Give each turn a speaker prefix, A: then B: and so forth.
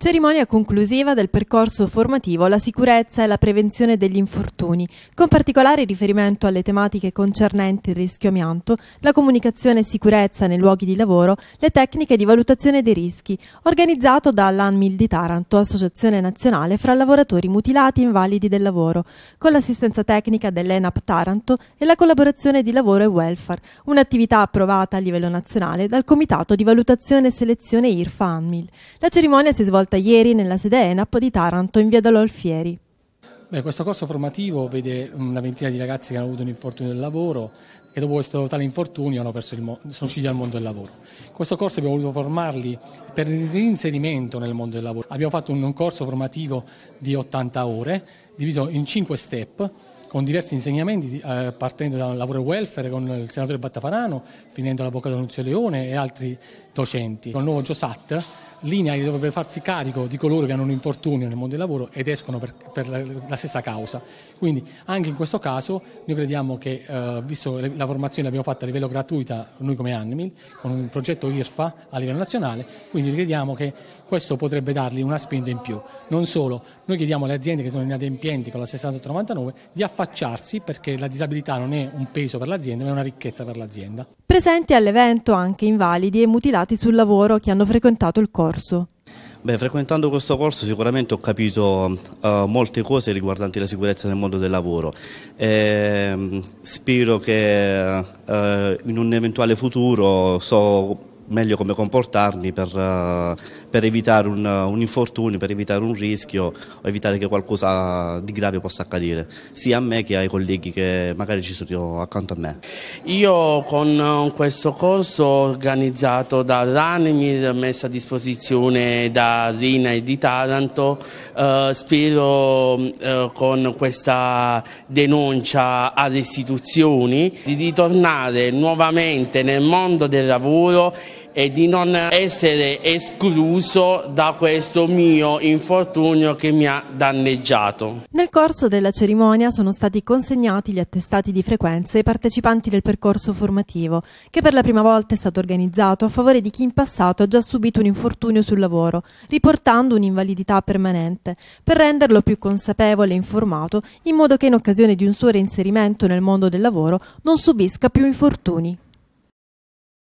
A: Cerimonia conclusiva del percorso formativo La sicurezza e la prevenzione degli infortuni, con particolare riferimento alle tematiche concernenti il rischio amianto, la comunicazione e sicurezza nei luoghi di lavoro, le tecniche di valutazione dei rischi, organizzato dall'ANMIL di Taranto, Associazione Nazionale fra lavoratori mutilati e invalidi del lavoro, con l'assistenza tecnica dell'ENAP Taranto e la collaborazione di lavoro e welfare, un'attività approvata a livello nazionale dal Comitato di Valutazione e Selezione IRFA ANMIL. La cerimonia si svolta svolta ieri nella sede ENAP di Taranto in via Dalolfieri.
B: Beh, questo corso formativo vede una ventina di ragazzi che hanno avuto un infortunio del lavoro e dopo questo tale infortunio sono usciti dal mondo del lavoro. Questo corso abbiamo voluto formarli per il reinserimento nel mondo del lavoro. Abbiamo fatto un corso formativo di 80 ore, diviso in 5 step, con diversi insegnamenti, eh, partendo dal lavoro welfare con il senatore Battafarano, finendo l'avvocato Nunzio Leone e altri docenti. Con il nuovo GIOSAT linea che dovrebbe farsi carico di coloro che hanno un infortunio nel mondo del lavoro ed escono per, per la, stessa causa. Quindi anche in questo caso noi crediamo che, eh, visto la formazione l'abbiamo fatta a livello gratuita noi come Animil, con un progetto IRFA a livello nazionale, quindi crediamo che questo potrebbe dargli una spinta in più. Non solo, noi chiediamo alle aziende che sono inadempienti con la 6899 di affacciarsi perché la disabilità non è un peso per l'azienda ma è una ricchezza per l'azienda.
A: Presenti all'evento anche invalidi e mutilati sul lavoro che hanno frequentato il corso.
C: Beh, frequentando questo corso sicuramente ho capito uh, molte cose riguardanti la sicurezza nel mondo del lavoro. E, um, spero che uh, in un eventuale futuro so meglio come comportarmi per, uh, per evitare un, un, infortunio, per evitare un rischio o evitare che qualcosa di grave possa accadere, sia a me che ai colleghi che magari ci sono accanto a me.
D: Io con questo corso organizzato da Ranimir, messo a disposizione da Rina e di Taranto, uh, spero uh, con questa denuncia alle istituzioni di ritornare nuovamente nel mondo del lavoro e di non essere escluso da questo mio infortunio che mi ha danneggiato.
A: Nel corso della cerimonia sono stati consegnati gli attestati di frequenza ai partecipanti del percorso formativo, che per la prima volta è stato organizzato a favore di chi in passato ha già subito un infortunio sul lavoro, riportando un'invalidità permanente, per renderlo più consapevole e informato, in modo che in occasione di un suo reinserimento nel mondo del lavoro non subisca più infortuni.